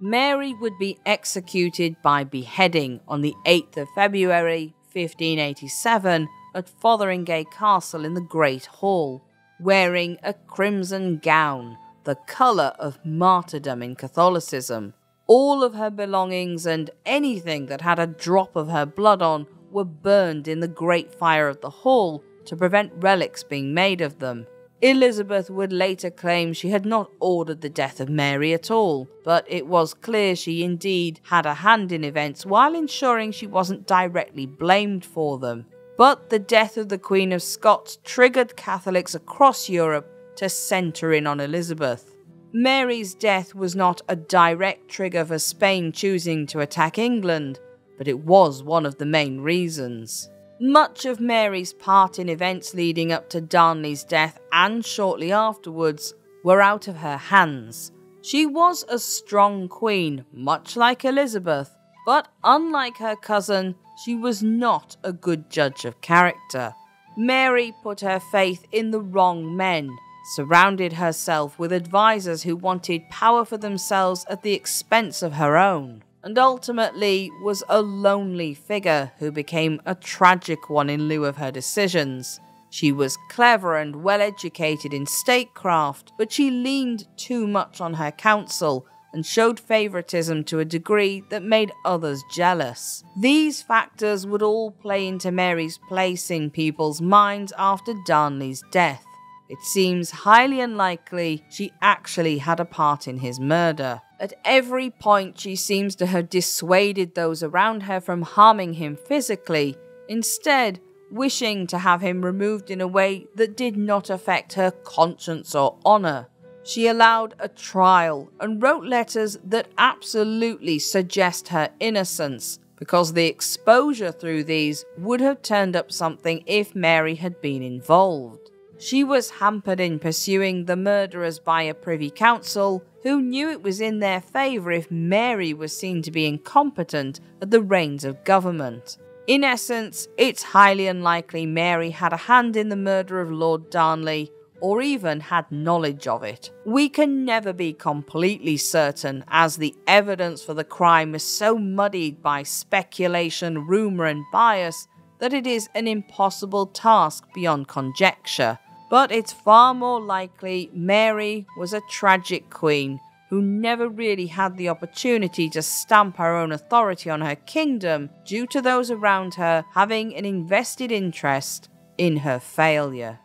Mary would be executed by beheading on the 8th of February 1587 at Fotheringhay Castle in the Great Hall, wearing a crimson gown, the colour of martyrdom in Catholicism. All of her belongings and anything that had a drop of her blood on were burned in the great fire of the hall to prevent relics being made of them. Elizabeth would later claim she had not ordered the death of Mary at all, but it was clear she indeed had a hand in events while ensuring she wasn't directly blamed for them. But the death of the Queen of Scots triggered Catholics across Europe to centre in on Elizabeth. Mary's death was not a direct trigger for Spain choosing to attack England, but it was one of the main reasons. Much of Mary's part in events leading up to Darnley's death and shortly afterwards were out of her hands. She was a strong queen, much like Elizabeth, but unlike her cousin, she was not a good judge of character. Mary put her faith in the wrong men surrounded herself with advisers who wanted power for themselves at the expense of her own, and ultimately was a lonely figure who became a tragic one in lieu of her decisions. She was clever and well educated in statecraft, but she leaned too much on her council and showed favouritism to a degree that made others jealous. These factors would all play into Mary's place in people's minds after Darnley's death. It seems highly unlikely she actually had a part in his murder. At every point, she seems to have dissuaded those around her from harming him physically, instead, wishing to have him removed in a way that did not affect her conscience or honour. She allowed a trial and wrote letters that absolutely suggest her innocence, because the exposure through these would have turned up something if Mary had been involved. She was hampered in pursuing the murderers by a Privy Council who knew it was in their favour if Mary was seen to be incompetent at the reins of government. In essence, it's highly unlikely Mary had a hand in the murder of Lord Darnley or even had knowledge of it. We can never be completely certain, as the evidence for the crime is so muddied by speculation, rumour, and bias that it is an impossible task beyond conjecture but it's far more likely Mary was a tragic queen who never really had the opportunity to stamp her own authority on her kingdom due to those around her having an invested interest in her failure.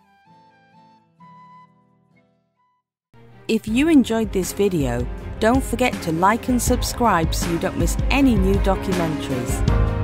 If you enjoyed this video, don't forget to like and subscribe so you don't miss any new documentaries.